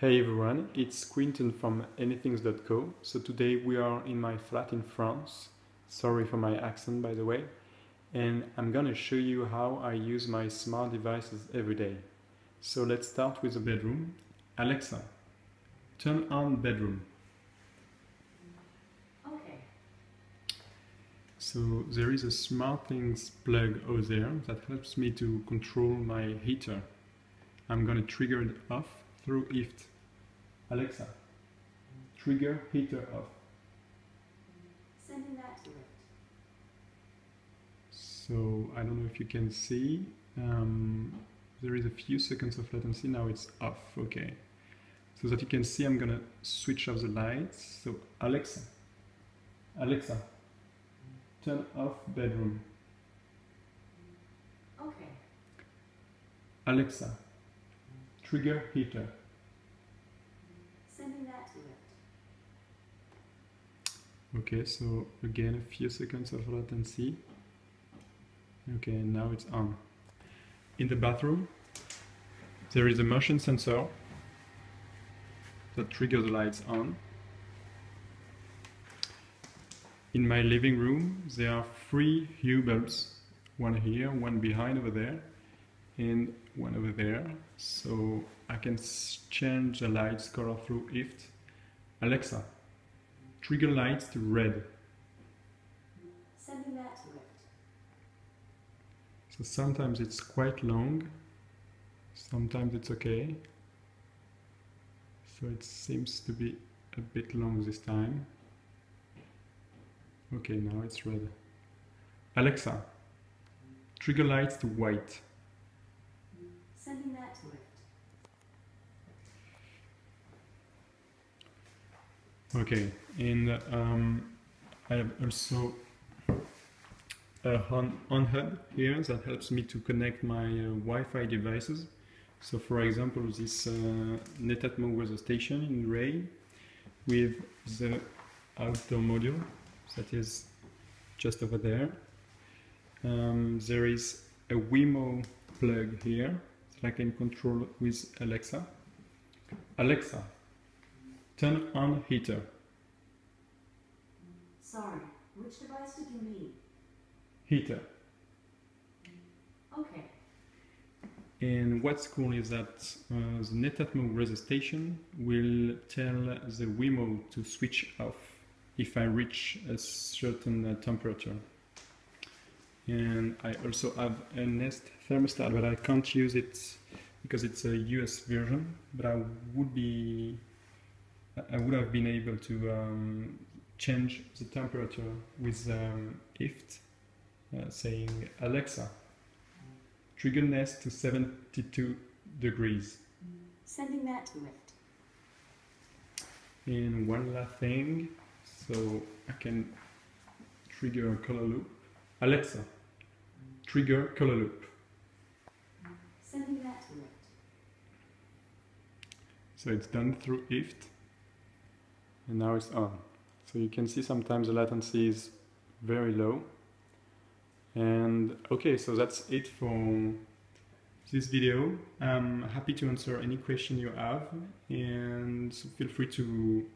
Hey everyone, it's Quentin from anythings.co. So today we are in my flat in France. Sorry for my accent by the way. And I'm gonna show you how I use my smart devices every day. So let's start with the bedroom. Alexa, turn on bedroom. Okay. So there is a SmartThings plug over there that helps me to control my heater. I'm gonna trigger it off through IFTTT. Alexa, trigger heater off. Sending that to it. So I don't know if you can see. Um, there is a few seconds of latency. Now it's off. Okay. So that you can see, I'm gonna switch off the lights. So Alexa, Alexa, turn off bedroom. Okay. Alexa, trigger heater. Sending that to it. Okay, so again a few seconds of latency. Okay, now it's on. In the bathroom, there is a motion sensor that triggers the lights on. In my living room, there are three Hue bulbs, one here, one behind over there, and one over there. So I can change the lights color through IFTTT. Alexa, trigger lights to red. Sending that to. So sometimes it's quite long, sometimes it's okay. So it seems to be a bit long this time. Okay, now it's red. Alexa, trigger lights to white. Sending that to it. Okay, and um, I have also a on, on hub here that helps me to connect my uh, Wi-Fi devices. So, for example, this uh, Netatmo weather station in Ray with the outdoor module that is just over there. Um, there is a Wemo plug here I can control with Alexa. Alexa, Turn on heater. Sorry. Which device did you mean? Heater. Okay. And what's cool is that uh, the Netatmo weather station will tell the Wemo to switch off if I reach a certain uh, temperature. And I also have a Nest thermostat, but I can't use it because it's a US version. But I would be, I would have been able to um, change the temperature with um, IFTTT, uh, saying Alexa, trigger Nest to 72 degrees. Sending that to it. And one last thing, so I can trigger a color loop. Alexa, trigger color loop. It. So it's done through IFTTT, and now it's on. So you can see sometimes the latency is very low. And okay, so that's it for this video. I'm happy to answer any question you have, and feel free to